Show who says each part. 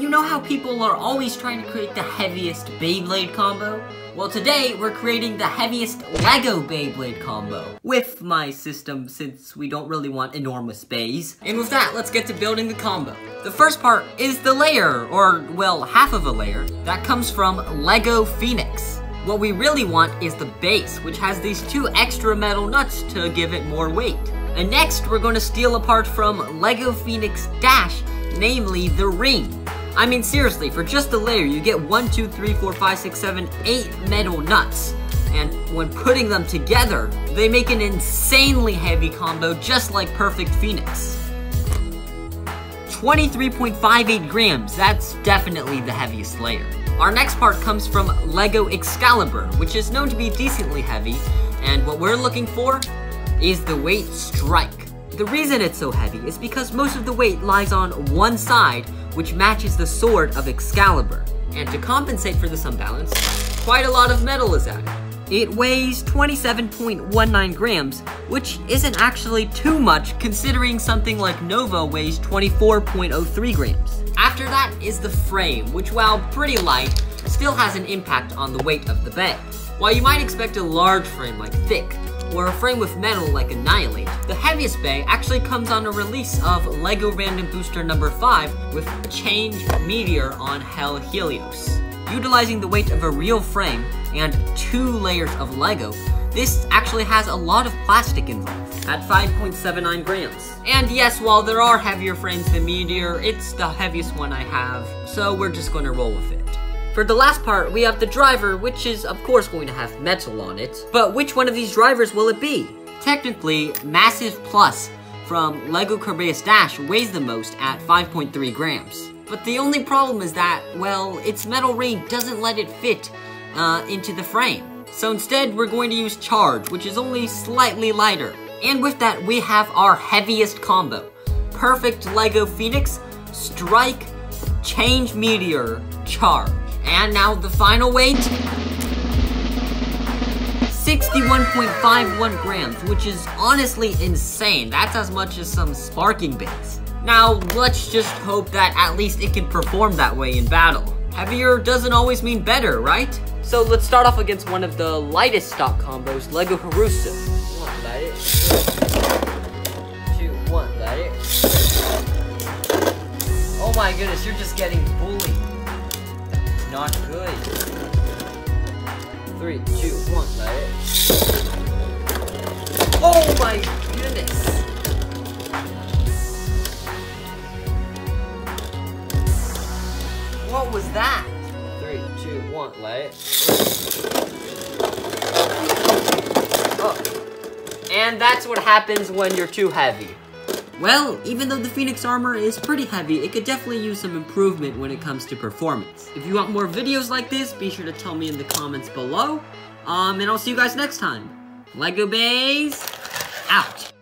Speaker 1: you know how people are always trying to create the heaviest Beyblade combo? Well, today we're creating the heaviest LEGO Beyblade combo with my system since we don't really want enormous bays. And with that, let's get to building the combo. The first part is the layer, or well, half of a layer, that comes from LEGO Phoenix. What we really want is the base, which has these two extra metal nuts to give it more weight. And next, we're going to steal apart from LEGO Phoenix Dash, namely the ring. I mean, seriously, for just the layer, you get 1, 2, 3, 4, 5, 6, 7, 8 metal nuts. And when putting them together, they make an insanely heavy combo just like Perfect Phoenix. 23.58 grams, that's definitely the heaviest layer. Our next part comes from LEGO Excalibur, which is known to be decently heavy, and what we're looking for is the weight strike. The reason it's so heavy is because most of the weight lies on one side, which matches the sword of Excalibur. And to compensate for this unbalance, quite a lot of metal is added. It weighs 27.19 grams, which isn't actually too much considering something like Nova weighs 24.03 grams. After that is the frame, which while pretty light, still has an impact on the weight of the bag. While you might expect a large frame like thick, or a frame with metal like Annihilate, the heaviest bay actually comes on a release of LEGO Random Booster number 5 with Change Meteor on Hell Helios. Utilizing the weight of a real frame and two layers of LEGO, this actually has a lot of plastic involved, at 5.79 grams. And yes, while there are heavier frames than Meteor, it's the heaviest one I have, so we're just gonna roll with it. For the last part, we have the driver, which is of course going to have metal on it. But which one of these drivers will it be? Technically, Massive Plus from LEGO Kerbeus Dash weighs the most at 5.3 grams. But the only problem is that, well, its metal ring doesn't let it fit uh, into the frame. So instead, we're going to use Charge, which is only slightly lighter. And with that, we have our heaviest combo. Perfect LEGO Phoenix, Strike, Change Meteor, Charge. And now the final weight. 61.51 grams, which is honestly insane. That's as much as some sparking bits. Now, let's just hope that at least it can perform that way in battle. Heavier doesn't always mean better, right? So let's start off against one of the lightest stock combos, Lego Harusa. One, that it. Two, one, that it. Oh my goodness, you're just getting bullied not good. Three, two, one, let it. Oh my goodness! What was that? Three, two, one, let it. Oh. And that's what happens when you're too heavy. Well, even though the Phoenix armor is pretty heavy, it could definitely use some improvement when it comes to performance. If you want more videos like this, be sure to tell me in the comments below. Um, and I'll see you guys next time. LEGO Bays, out.